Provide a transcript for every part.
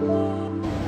Música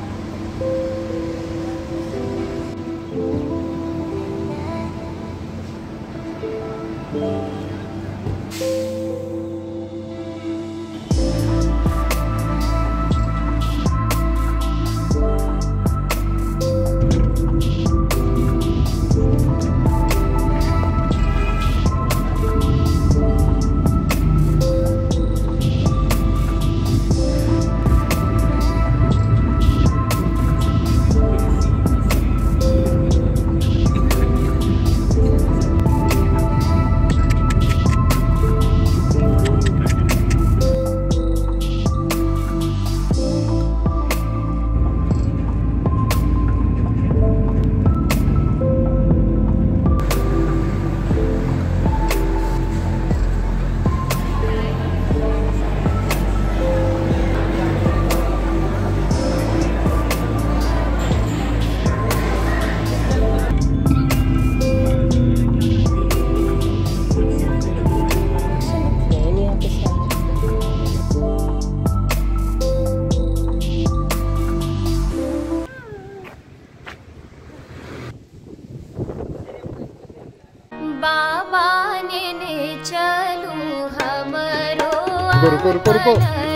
रुको, रुको, रुको।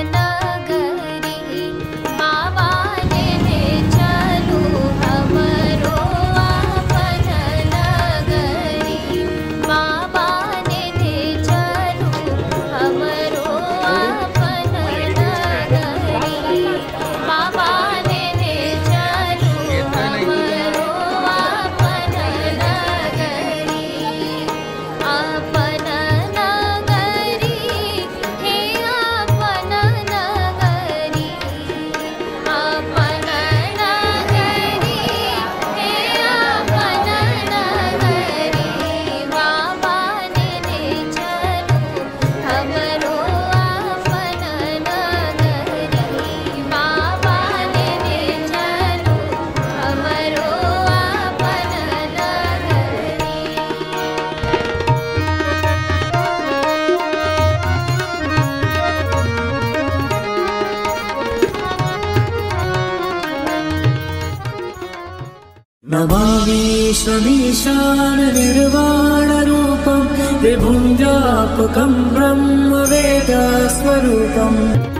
नमामीशीशाननिर्वाणरूपं विभुञ्जापकं ब्रह्मवेदास्वरूपम्।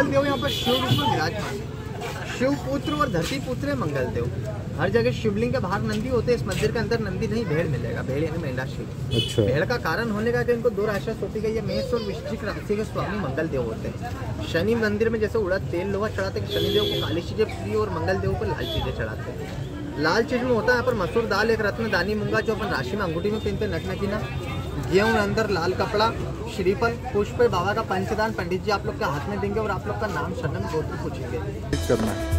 मंगल देव यहाँ पर शिव रूप में विराजमान। है शिव पुत्र और धरती पुत्र है मंगल देव। हर जगह शिवलिंग के बाहर नंदी होते हैं इस मंदिर के अंदर नंदी नहीं भेड़ मिलेगा। भेड़ यानी मेंढा शिव। अच्छा। भेड़ का कारण होने का कि इनको दो राशि होती है ये मेष और वृश्चिक राशि के स्वामी मंगल देव होते हैं। शनि मंदिर में जैसे उड़द तेल लोहा चढ़ाते हैं शनि देव को काली चीज़ें प्रिय और मंगल देव को लाल चीज़ें चढ़ाते हैं। लाल चीज़ में होता है यहाँ पर मसूर दाल एक रत्न दानी मूँगा जो अपन राशि में अंगूठी में पहनते नट नकीना गेहूँ अंदर लाल कपड़ा श्रीफल पुष्प बाबा का पंचदान पंडित जी आप लोग के हाथ में देंगे और आप लोग का नाम शरण गोत्र पूछेंगे। करना है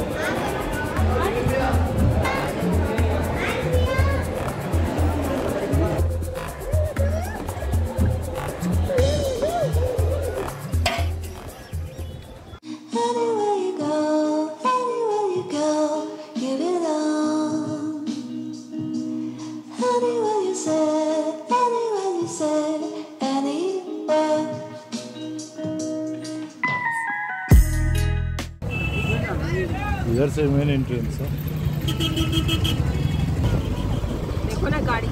इधर से मेन एंट्रेंस है। देखो ना गाड़ी।